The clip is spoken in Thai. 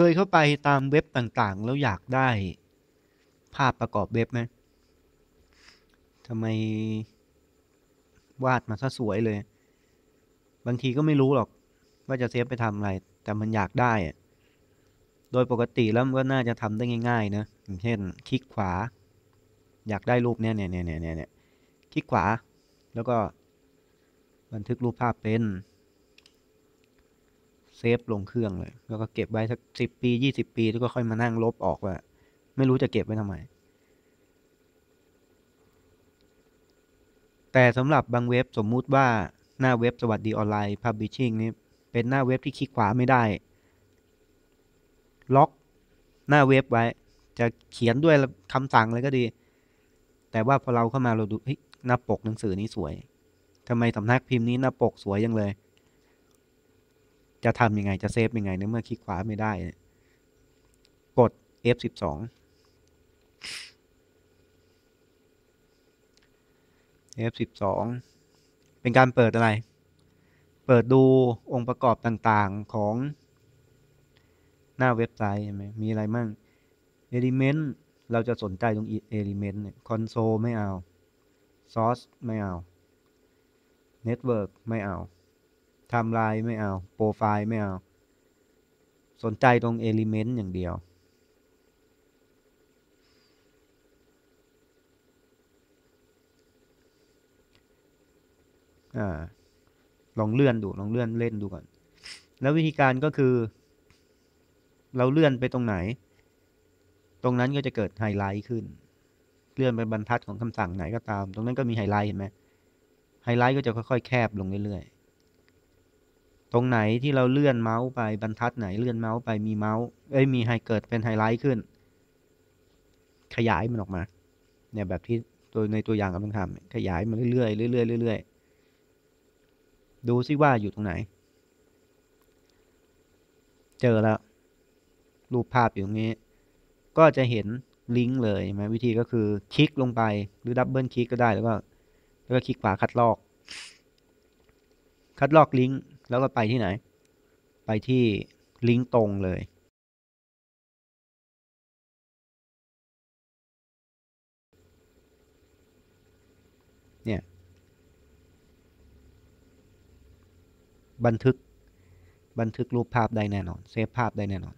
เคยเข้าไปตามเว็บต่างๆ แล้วอยากได้ภาพประกอบเว็บไหมทำไมวาดมาซะสวยเลย บางทีก็ไม่รู้หรอก ว่าจะเซฟไปทำอะไร แต่มันอยากได้อะโดยปกติแล้วมันก็น่าจะทำได้ง่าย ๆ นะอย่างเช่น คลิกขวา อยากได้รูปเนี้ยเนี่ยเนี่ยเนี่ยเนี่ยคลิกขวา แล้วก็บันทึกรูปภาพเป็น เซฟลงเครื่องเลย แล้วก็เก็บไว้สักสิบปียี่สิบปี แล้วก็ค่อยมานั่งลบออกว่า ไม่รู้จะเก็บไว้ทำไม แต่สำหรับบางเว็บสมมุติว่าหน้าเว็บสวัสดีออนไลน์ Publishing นี้เป็นหน้าเว็บที่คลิกขวาไม่ได้ ล็อกหน้าเว็บไว้ จะเขียนด้วยคำสั่งอะไรก็ดี แต่ว่าพอเราเข้ามาเราดูเฮ้ยหน้าปกหนังสือนี้สวยทำไมสำนักพิมพ์นี้หน้าปกสวยยังเลย จะทำยังไงจะเซฟยังไงในเมื่อคลิกขวาไม่ได้ กด F12 F12 เป็นการเปิดอะไร เปิดดูองค์ประกอบต่างๆของหน้าเว็บไซต์ใช่ไหมมีอะไรมั่ง Element เราจะสนใจตรง Element เนี่ย Console ไม่เอา Source ไม่เอา Network ไม่เอา Timeline ไม่เอา Profile ไม่เอา สนใจตรง Element อย่างเดียว อ่า ลองเลื่อนดู ลองเลื่อนเล่นดูก่อน แล้ววิธีการก็คือ เราเลื่อนไปตรงไหน ตรงนั้นก็จะเกิดไฮไลท์ขึ้น เลื่อนไปบรรทัดของคำสั่งไหนก็ตาม ตรงนั้นก็มีไฮไลท์เห็นไหมไฮไลท์ก็จะค่อยๆ แคบลงเรื่อยๆ ตรงไหนที่เราเลื่อนเมาส์ไปบรรทัดไหนเลื่อนเมาส์ไปมีเมาส์เอ้ยมีไฮเกิดเป็นไฮไลท์ขึ้น ขยายมันออกมา เนี่ยแบบที่ตัวในตัวอย่างกำลังทำขยายมาเรื่อยๆเรื่อยๆเรื่อยๆดูซิว่าอยู่ตรงไหน เจอแล้ว รูปภาพอยู่ตรงนี้ ก็จะเห็นลิงก์เลยใช่ไหมวิธีก็คือคลิกลงไปหรือดับเบิลคลิกก็ได้แล้วก็แล้วก็คลิกขวาคัดลอก คัดลอกลิงก์ แล้วก็ไปที่ไหน ไปที่ลิงก์ตรงเลยเนี่ยบันทึกบันทึกรูปภาพได้แน่นอน เซฟภาพได้แน่นอน